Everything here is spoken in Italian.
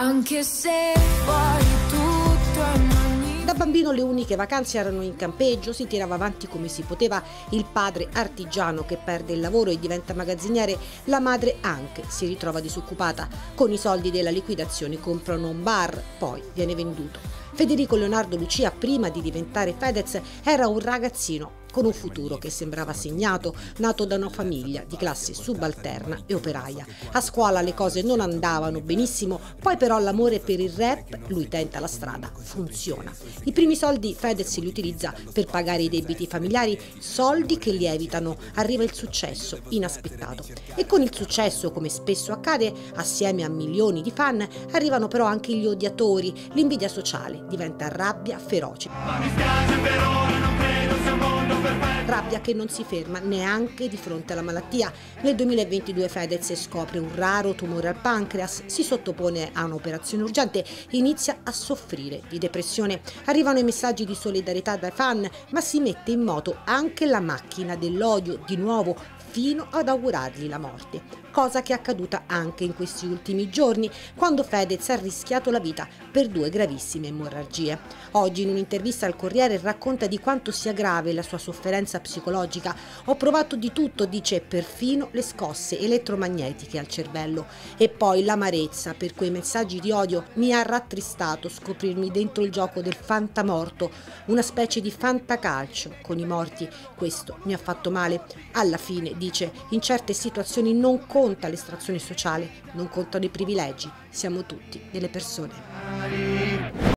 Anche se poi tutto è magnifico. Da bambino le uniche vacanze erano in campeggio, si tirava avanti come si poteva, il padre artigiano che perde il lavoro e diventa magazziniere, la madre anche si ritrova disoccupata. Con i soldi della liquidazione comprano un bar, poi viene venduto. Federico Leonardo Lucia, prima di diventare Fedez, era un ragazzino con un futuro che sembrava segnato, nato da una famiglia di classe subalterna e operaia. A scuola le cose non andavano benissimo, poi però l'amore per il rap, lui tenta la strada, funziona. I primi soldi Fedez li utilizza per pagare i debiti familiari, soldi che lievitano, arriva il successo inaspettato. E con il successo, come spesso accade, assieme a milioni di fan, arrivano però anche gli odiatori, l'invidia sociale diventa rabbia feroce. Ma mi spiace per Rabbia che non si ferma neanche di fronte alla malattia. Nel 2022 Fedez scopre un raro tumore al pancreas, si sottopone a un'operazione urgente inizia a soffrire di depressione. Arrivano i messaggi di solidarietà dai fan, ma si mette in moto anche la macchina dell'odio, di nuovo fino ad augurargli la morte. Cosa che è accaduta anche in questi ultimi giorni, quando Fedez ha rischiato la vita per due gravissime emorragie. Oggi in un'intervista al Corriere racconta di quanto sia grave la sua sofferenza psicologica. Ho provato di tutto, dice, perfino le scosse elettromagnetiche al cervello. E poi l'amarezza per quei messaggi di odio mi ha rattristato scoprirmi dentro il gioco del fantamorto, una specie di fantacalcio con i morti. Questo mi ha fatto male. Alla fine, dice, in certe situazioni non conta l'estrazione sociale, non contano i privilegi, siamo tutti delle persone.